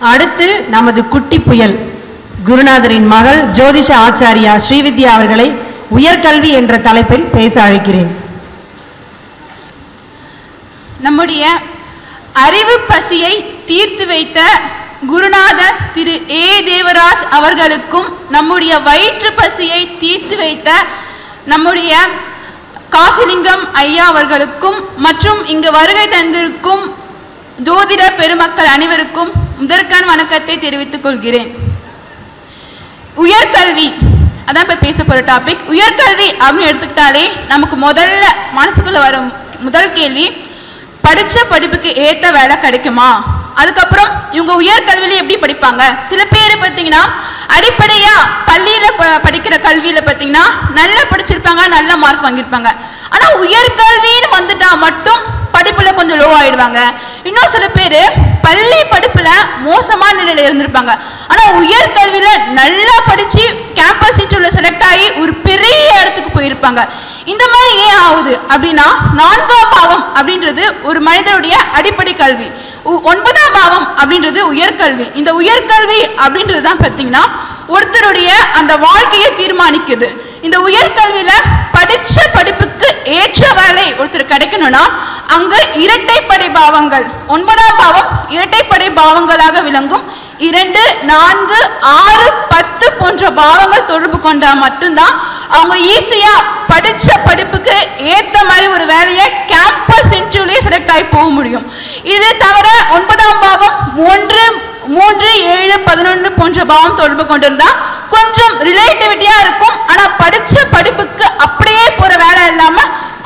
அடுத்து நமது குட்டி புயல். குருநாதரின் மகள் ஜோதிஷ ஆச்சாரியா ஸ்ரீவித்யா அவர்களை உயர்கல்வி என்ற தலைப்பில் பேச அழைக்கிறேன். நம்முடைய அறிவு பசியை தீர்த்து வைத்த குருநாதர் திரு ஏ தேவராஜ் அவர்களுக்கும் நம்முடைய வயிற்று பசியை தீர்த்து வைத்த நம்முடைய காசிலிங்கம் ஐயா அவர்களுக்கும் மற்றும் இங்கு வருகை தந்திருக்கும் ஜோதிட பெருமக்கள் அனைவருக்கும் முதற்கான வணக்கத்தை தெரிவித்துக் கொள்கிறேன். உயர்கல்வி அதான் இப்ப பேச போற டாபிக் உயர்கல்வி அப்படின்னு எடுத்துக்கிட்டாலே நமக்கு முதல்ல மனசுக்குள்ள வரும் முதல் கேள்வி படிச்ச படிப்புக்கு ஏற்ற வேலை கிடைக்குமா? அதுக்கப்புறம் இவங்க உயர்கல்வியில எப்படி படிப்பாங்க? சில பேர் பாத்தீங்கன்னா அடிப்படையா பள்ளியில ப- படிக்கிற கல்வியில பாத்தீங்கன்னா நல்லா படிச்சிருப்பாங்க நல்ல மார்க் வாங்கியிருப்பாங்க. ஆனா உயர்கல்வின்னு வந்துட்டா மட்டும் படிப்புல கொஞ்சம் லோ ஆயிடுவாங்க. இன்னும் சில பேரு பள்ளி படிப்புல மோசமான நிலையில இருந்திருப்பாங்க. ஆனா உயர்கல்வியில நல்லா படிச்சு கேம்பஸ் இன்டர்வியூல செலக்ட் ஆகி ஒரு பெரிய இடத்துக்கு போயிருப்பாங்க. இந்த மாதிரி ஏன் ஆகுது? அப்படின்னா நான்காம் பாவம் அப்படின்றது ஒரு மனிதனுடைய அடிப்படை கல்வி. ஒன்பதாம் பாவம் அப்படின்றது உயர்கல்வி இந்த உயர்கல்வி அப்படின்றது தான் பார்த்தீங்கன்னா ஒருத்தருடைய அந்த வாழ்க்கையை தீர்மானிக்குது. இந்த உயர்கல்வியில படிச்ச படிப்புக்கு ஏற்ற வேலை ஒருத்தர் கிடைக்கணும்னா அங்கு இரட்டைப்படை பாவங்கள் ஒன்பதாம் பாவம் இரட்டைப்படை பாவங்களாக விளங்கும். இரண்டு நான்கு ஆறு பத்து போன்ற பாவங்கள் தொடர்பு கொண்டா மட்டும்தான் அவங்க ஈஸியா படிச்ச படிப்புக்கு ஏத்த மாதிரி ஒரு வேலையை கேம்பஸ் இன்டர்வியூலயே செலக்ட் ஆகி போக முடியும். இது தவிர ஒன்பதாம் பாவம் மூன்று மூன்று ஏழு பதினொன்று போன்ற பாவம் தொடர்பு கொண்டிருந்தா கொஞ்சம் ரிலேட்டிவிட்டியா இருக்கும். ஆனா படிச்ச படிப்புக்கு அப்படியே போற வேலை இல்லாம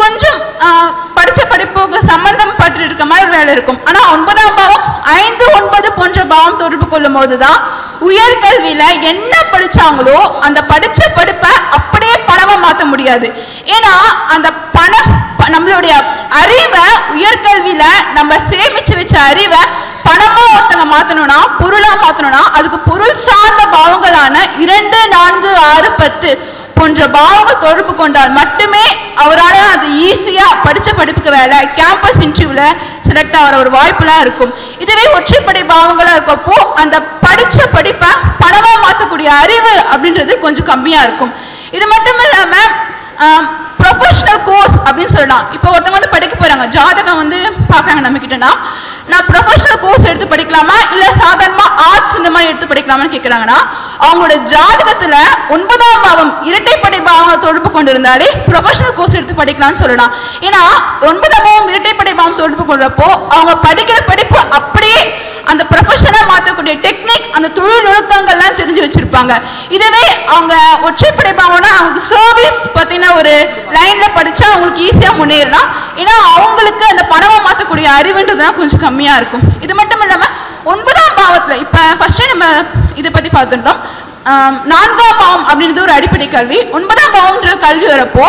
கொஞ்சம் இருக்க இருக்கும். ஆனா ஒன்பதாம் பாவம் ஐந்து ஒன்பது போன்ற பாவம் தொடர்பு கொள்ளும் போதுதான் உயர்கல்வியில என்ன படிச்சாங்களோ அந்த படிச்ச படிப்பை அப்படியே பணமா மாத்த முடியாது. ஏன்னா அந்த பணம் நம்மளுடைய அறிவை உயர்கல்வியில நம்ம சேமிச்சு வச்ச அறிவை பணமா ஒருத்தங்க மாத்தணும்னா பொருளா மாத்தணும்னா அதுக்கு பொருள் சார்ந்த பாவங்களான இரண்டு நான்கு ஆறு பத்து போன்ற பாவங்கள் தொடர்பு கொண்டால் மட்டுமே அவரால் அது ஈஸியா படிச்ச படிப்புக்கு வேலை கேம்பஸ் இன்டர்வியூல செலக்ட் ஆகிற ஒரு வாய்ப்புலாம் இருக்கும். இதுவே ஒற்றைப்படை பாவங்களா இருக்கப்போ அந்த படிச்ச படிப்பை பணமா மாத்தக்கூடிய அறிவு அப்படின்றது கொஞ்சம் கம்மியா இருக்கும். இது மட்டும் இல்லாம ப்ரொஃபஷனல் கோர்ஸ் அப்படின்னு சொல்லலாம். இப்போ ஒருத்தவங்க வந்து படிக்க போறாங்க. ஜாதகம் வந்து பார்க்கறாங்க நம்ம கிட்டனா நான் ப்ரொஃபஷனல் கோர்ஸ் எடுத்து படிக்கலாமா? இல்ல சாதாரணமா ஆர்ட்ஸ் இந்த மாதிரி எடுத்து படிக்கலாமான்னு கேக்குறாங்கன்னா அவங்களோட ஜாதகத்துல ஒன்பதாம் பாவம் இரட்டைப்படை பாவம் தொடர்பு கொண்டிருந்தாலே ப்ரொஃபஷனல் கோர்ஸ் எடுத்து படிக்கலாம்னு சொல்லலாம். ஏன்னா ஒன்பதாம் இரட்டை இரட்டைப்படை பாவம் தொடர்பு கொள்றப்போ அவங்க படிக்கிற படிப்பு அப்படியே அந்த ப்ரொஃபஷனா மாற்றக்கூடிய டெக்னிக் அந்த தொழில் நுணுக்கங்கள்லாம் தெரிஞ்சு வச்சிருப்பாங்க. இதுவே அவங்க ஒற்றைப்படை பாவம்னா அவங்க சர்வீஸ் பார்த்தீங்கன்னா ஒரு லைன்ல படிச்சா அவங்களுக்கு ஈஸியா முன்னேறலாம். ஏன்னா அவங்களுக்கு அந்த பணமா மாற்றக்கூடிய அறிவுன்றதுலாம் கொஞ்சம் கம்மியா இருக்கும். இது மட்டும் இல்லாம ஒன்பதாம் பாவத்துல இப்ப ஃபர்ஸ்ட் நம்ம இதை பத்தி பார்த்துட்டோம். நான்காம் பாவம் அப்படின்றது ஒரு அடிப்படை கல்வி. ஒன்பதாம் பாவம்ன்ற கல்வி வரப்போ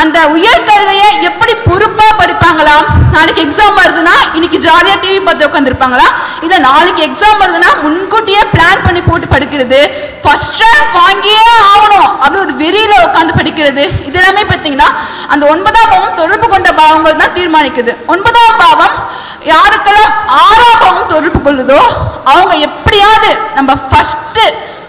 அந்த உயர்கல்வியை எப்படி பொறுப்பா படிப்பாங்களாம் நாளைக்கு எக்ஸாம் வருதுன்னா இன்னைக்கு ஜாலியா டிவி பார்த்து உட்காந்துருப்பாங்களா இல்ல நாளைக்கு எக்ஸாம் வருதுன்னா முன்கூட்டியே பிளான் பண்ணி போட்டு படிக்கிறது. ஃபர்ஸ்ட் ரேங்க் வாங்கியே ஆகணும் அப்படின்னு ஒரு வெறியில உட்காந்து படிக்கிறது. இது எல்லாமே பார்த்தீங்கன்னா அந்த ஒன்பதாம் பாவம் தொடர்பு கொண்ட பாவங்கள் தான் தீர்மானிக்குது. ஒன்பதாம் பாவம் யாருக்கெல்லாம் ஆறாம் பாவம் தொடர்பு கொள்ளுதோ அவங்க எப்படியாவது நம்ம ஃபர்ஸ்ட்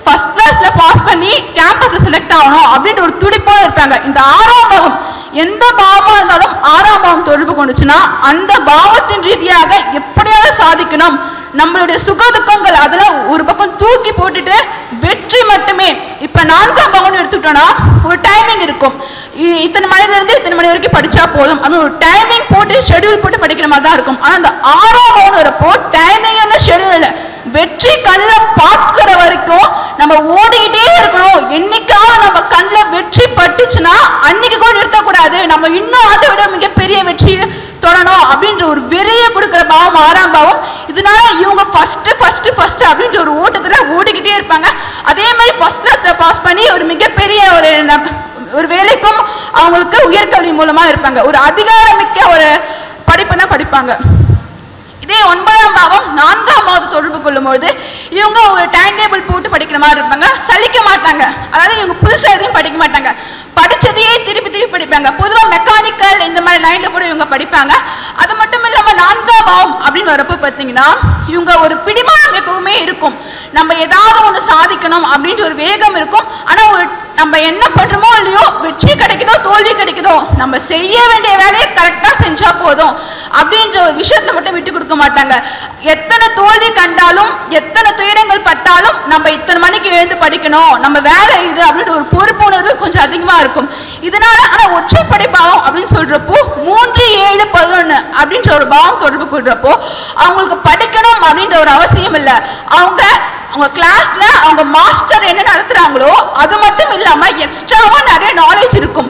ஃபர்ஸ்ட் கிளாஸ்ல பாஸ் பண்ணி கேம்பஸ்ல செலக்ட் ஆகணும் அப்படின்ற ஒரு துடிப்போட இருப்பாங்க இந்த ஆறாம் பாவம் எந்த பாவமா இருந்தாலும் ஆறாம் பாவம் தொடர்பு கொண்டுச்சுன்னா அந்த பாவத்தின் ரீதியாக எப்படியாவது சாதிக்கணும். நம்மளுடைய சுகதுக்கங்கள் அதெல்லாம் ஒரு பக்கம் தூக்கி போட்டுட்டு வெற்றி மட்டுமே. இப்ப நான்காம் பவன் எடுத்துக்கிட்டோம்னா ஒரு டைமிங் இருக்கும். இ- இத்தனை மணில இருந்து இத்தனை மணி வரைக்கும் படிச்சா போதும். அப்படின்னு ஒரு டைமிங் போட்டு ஷெட்யூல் போட்டு படிக்கிற மாதிரி தான் இருக்கும். ஆனா அந்த ஆறாம் பவன் வரப்போ டைமிங் ஷெடியூல் இல்லை. வெற்றி கண்ணில் பார்க்கிற வரைக்கும் நம்ம ஓடிக்கிட்டே இருக்கணும். என்னைக்காவது நம்ம கண்ணில் வெற்றி பட்டுச்சுன்னா அன்னைக்கு கூட நிறுத்தக்கூடாது. நம்ம இன்னும் அதை விட மிகப்பெரிய வெற்றி தொடணும் அப்படின்ற ஒரு வெறிய கொடுக்குற பாவம் ஆறாம் பாவம். இதனால இவங்க ஃபர்ஸ்ட் ஃபர்ஸ்ட் ஃபர்ஸ்ட் அப்படின்ற ஒரு ஓட்டத்துல ஓடிக்கிட்டே இருப்பாங்க. அதே மாதிரி ஃபர்ஸ்ட் கிளாஸ்ல பாஸ் பண்ணி ஒரு மிகப்பெரிய ஒரு ஒரு வேலைக்கும் அவங்களுக்கு உயர்கல்வி மூலமா இருப்பாங்க. ஒரு அதிகாரமிக்க ஒரு படிப்புனா படிப்பாங்க. இதே ஒன்பதாம் பாவம் நான்காம் பாவத்தை தொடர்பு கொள்ளும்போது இவங்க ஒரு டைம் டேபிள் போட்டு படிக்கிற மாதிரி இருப்பாங்க. சலிக்க மாட்டாங்க. அதாவது இவங்க புதுசாக எதையும் படிக்க மாட்டாங்க. படிச்சதையே திருப்பி திருப்பி படிப்பாங்க. பொதுவா மெக்கானிக்கல் இந்த மாதிரி லைன்ல கூட இவங்க படிப்பாங்க. அது மட்டும் இல்லாம நான்காம் பாவம் அப்படின்னு வரப்ப பார்த்தீங்கன்னா இவங்க ஒரு பிடிமானம் எப்பவுமே இருக்கும். நம்ம ஏதாவது ஒண்ணு சாதிக்கணும் அப்படின்ற ஒரு வேகம் இருக்கும். ஆனா ஒரு நம்ம என்ன பண்றோமோ இல்லையோ வெற்றி கிடைக்குதோ தோல்வி கிடைக்குதோ நம்ம செய்ய வேண்டிய வேலையை கரெக்டா செஞ்சா போதும். அப்படின்ற ஒரு விஷயத்தை மட்டும் விட்டு கொடுக்க மாட்டாங்க. எத்தனை தோல்வி கண்டாலும் எத்தனை துயரங்கள் பட்டாலும் நம்ம இத்தனை மணிக்கு எழுந்து படிக்கணும். நம்ம வேலை இது அப்படின்ற ஒரு பொறுப்புணர்வு கொஞ்சம் அதிகமா இருக்கும். இதனால ஆனா ஒற்றைப்படை பாவம் அப்படின்னு சொல்றப்போ மூன்று ஏழு பதினொன்னு அப்படின்ற ஒரு பாவம் தொடர்பு கொள்றப்போ அவங்களுக்கு படிக்கணும் அப்படின்ற ஒரு அவசியம் இல்ல. அவங்க அவங்க கிளாஸ்ல அவங்க மாஸ்டர் என்ன நடத்துறாங்களோ அது மட்டும் இல்லாம எக்ஸ்ட்ராவா நிறைய நாலேஜ் இருக்கும்.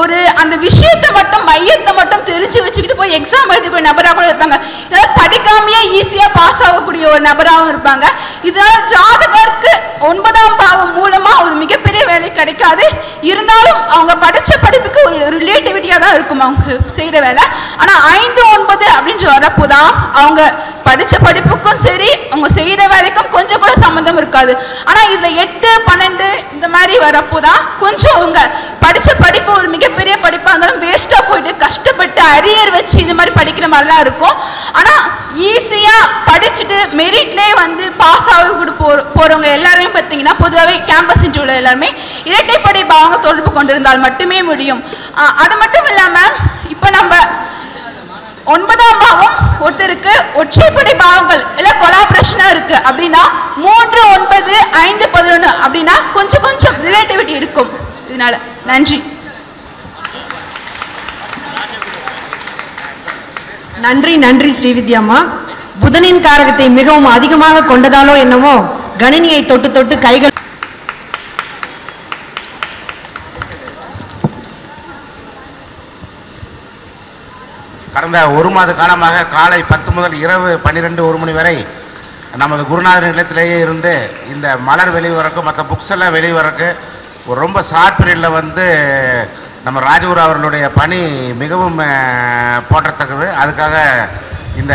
ஒரு அந்த விஷயத்தை மட்டும் மையத்தை மட்டும் தெரிஞ்சு வச்சுக்கிட்டு போய் எக்ஸாம் எழுதி போய் நபராக கூட இருப்பாங்க. இதெல்லாம் படிக்காமையே ஈஸியா பாஸ் ஆகக்கூடிய ஒரு நபராகவும் இருப்பாங்க. இதனால ஜாதகருக்கு ஒன்பதாம் பாவம் மூலமா ஒரு மிகப்பெரிய வேலை கிடைக்காது. இருந்தாலும் அவங்க படிச்ச படிப்புக்கு ஒரு ரிலேட்டிவிட்டியா தான் இருக்கும் அவங்க செய்யற வேலை. ஆனா ஐந்து ஒன்பது அப்படின்னு வரப்போதான் அவங்க படிச்ச படிப்புக்கும் சரி அவங்க செய்யற வேலைக்கும் கொஞ்சம் கூட சம்பந்தம் இருக்காது. ஆனா இதுல எட்டு பன்னெண்டு இந்த மாதிரி வரப்போதான் கொஞ்சம் அவங்க படிச்ச படிப்பு ஒரு மிகப்பெரிய படிப்பா இருந்தாலும் வேஸ்டா போயிட்டு கஷ்டப்பட்டு அரியர் வச்சு இது மாதிரி படிக்கிற மாதிரிலாம் இருக்கும். ஆனா ஈஸியா படிச்சுட்டு மெரிட்லயே வந்து பாஸ் ஆகி கூட போறவங்க எல்லாருமே பாத்தீங்கன்னா பொதுவாகவே கேம்பஸ் இன்டர்வியூல எல்லாருமே இரட்டை பாவங்க தொடர்பு கொண்டிருந்தால் மட்டுமே முடியும். அது மட்டும் இல்லாம இப்ப நம்ம ஒருத்தருக்கு ஒற்றைப்படை பாவங்கள் இல்ல கொலாபரேஷனா இருக்கு அப்படின்னா மூன்று ஒன்பது ஐந்து பதினொன்னு அப்படின்னா கொஞ்சம் கொஞ்சம் ரிலேட்டிவிட்டி இருக்கும். இதனால நன்றி. நன்றி நன்றி ஸ்ரீவித்யாமா புதனின் காரகத்தை மிகவும் அதிகமாக கொண்டதாலோ என்னவோ கணினியை தொட்டு தொட்டு கைகள் கடந்த ஒரு மாத காலமாக காலை பத்து முதல் இரவு பன்னிரெண்டு ஒரு மணி வரை நமது குருநாதர் நிலையத்திலேயே இருந்து இந்த மலர் வெளிவரக்கு மற்ற புக்ஸ் எல்லாம் வெளிவரக்கு ஒரு ரொம்ப ஷார்ட் பீரியடில் வந்து நம்ம ராஜகுரு அவர்களுடைய பணி மிகவும் போற்றத்தக்கது. அதுக்காக இந்த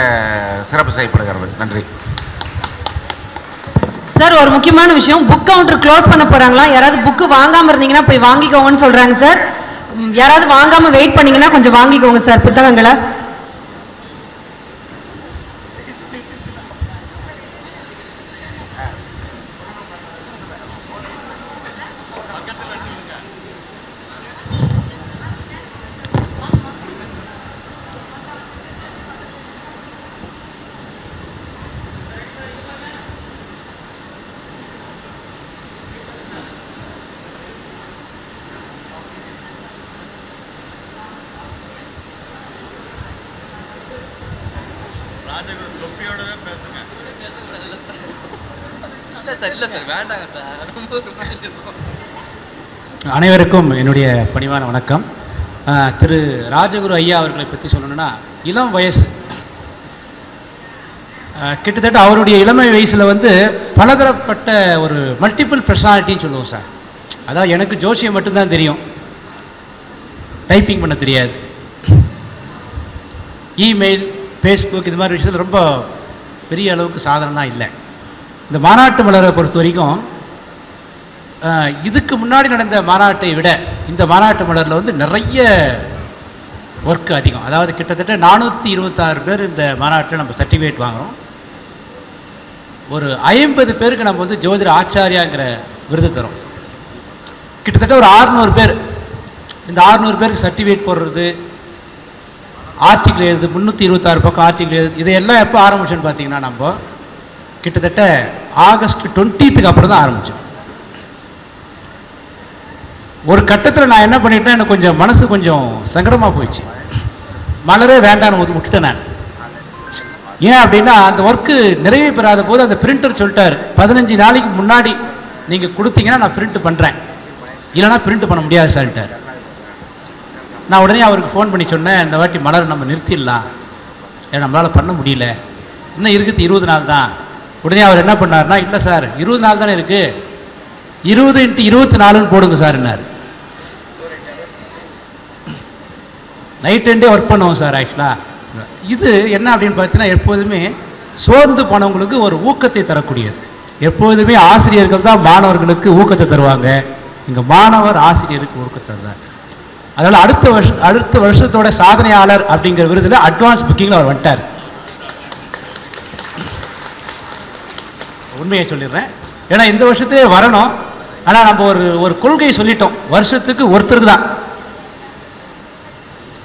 சிறப்பு செய்யப்படுகிறது. நன்றி. சார் ஒரு முக்கியமான விஷயம். புக் கவுண்டர் க்ளோஸ் பண்ண போறாங்களா? யாராவது புக் வாங்காம இருந்தீங்கன்னா போய் வாங்கிக்கோங்கன்னு சொல்றாங்க சார் யாராவது வாங்காம வெயிட் பண்ணீங்கன்னா கொஞ்சம் வாங்கிக்கோங்க சார் புத்தகங்களை இல்ல சார் இல்ல சார் வேண்டாங்க சார் ரொம்ப ஒரு மாதிரி இருக்கும் அனைவருக்கும் என்னுடைய பணிவான வணக்கம். திரு ராஜகுரு ஐயா அவர்களை பற்றி சொல்லணும்னா இளம் வயசு. கிட்டத்தட்ட அவருடைய இளமை வயசில் வந்து பலதரப்பட்ட ஒரு மல்டிபிள் பர்சனாலிட்டின்னு சொல்லுவோம் சார் அதாவது எனக்கு ஜோசியம் மட்டும்தான் தெரியும். டைப்பிங் பண்ண தெரியாது. இமெயில் ஃபேஸ்புக் இது மாதிரி விஷயத்தில் ரொம்ப பெரிய அளவுக்கு சாதனைலாம் இல்லை. இந்த மாநாட்டு மலரை பொறுத்த வரைக்கும் இதுக்கு முன்னாடி நடந்த மாநாட்டை விட இந்த மாநாட்டு மலரில் வந்து நிறைய ஒர்க் அதிகம். அதாவது கிட்டத்தட்ட நானூற்றி இருபத்தாறு பேர் இந்த மாநாட்டில் நம்ம சர்டிஃபிகேட் வாங்குகிறோம் ஒரு ஐம்பது பேருக்கு நம்ம வந்து ஜோதிட ஆச்சாரியாங்கிற விருது தரும். கிட்டத்தட்ட ஒரு 600 பேர் இந்த 600 பேருக்கு சர்டிஃபிகேட் போடுறது ஆர்டிகிள் எழுது முந்நூற்றி இருபத்தாறு பக்கம் ஆர்டிகிள் எழுது இதையெல்லாம் எப்போ ஆரம்பிச்சோன்னு பார்த்தீங்கன்னா நம்ம கிட்டத்தட்ட ஆகஸ்ட் டுவெண்ட்டீத்துக்கு அப்புறம் தான் ஆரம்பிச்சோம் ஒரு கட்டத்தில் நான் என்ன பண்ணிட்டேன் எனக்கு கொஞ்சம் மனசு கொஞ்சம் சங்கடமாக போயிடுச்சு. மலரே வேண்டாம்னு விட்டுட்டேன் நான். ஏன் அப்படின்னா அந்த ஒர்க்கு நிறைவு பெறாத போது அந்த பிரிண்டர் சொல்லிட்டார் பதினஞ்சு நாளைக்கு முன்னாடி நீங்கள் கொடுத்தீங்கன்னா நான் பிரிண்ட் பண்ணுறேன் இல்லைன்னா பிரிண்ட் பண்ண முடியாது சார்ட்டார் நான் உடனே அவருக்கு ஃபோன் பண்ணி சொன்னேன் இந்த வாட்டி மலர் நம்ம நிறுத்திடலாம். ஏன்னா நம்மளால் பண்ண முடியல. இன்னும் இருக்குது இருபது நாள் தான். உடனே அவர் என்ன பண்ணாருன்னா இல்லை சார் இருபது நாள் தானே இருக்கு. இருபது இன்ட்டு இருபத்தி நாலுன்னு போடுங்க சார் என்னார். நைட் அண்டே ஒர்க் பண்ணுவோம் சார் ஆக்சுவலாக இது என்ன அப்படின்னு பார்த்தீங்கன்னா எப்போதுமே சோர்ந்து போனவங்களுக்கு ஒரு ஊக்கத்தை தரக்கூடியது. எப்போதுமே ஆசிரியர்கள் தான் மாணவர்களுக்கு ஊக்கத்தை தருவாங்க. இங்க மாணவர் ஆசிரியருக்கு ஊக்கத்தை தருவார் அதனால அடுத்த வருஷம் அடுத்த வருஷத்தோட சாதனையாளர் அப்படிங்கிற விருதுல அட்வான்ஸ் புக்கிங் அவர் வந்துட்டார். உண்மையை சொல்லிடுறேன். ஏன்னா இந்த வருஷத்திலே வரணும். ஆனால் நம்ம ஒரு ஒரு கொள்கை சொல்லிட்டோம். வருஷத்துக்கு ஒருத்தருக்கு தான்.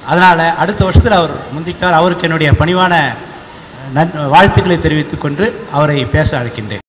அதனால் அடுத்த வருஷத்தில் அவர் முந்திக்கிட்டார். அவருக்கு என்னுடைய பணிவான நன் வாழ்த்துக்களை தெரிவித்துக் கொண்டு அவரை பேச அழைக்கின்றேன்.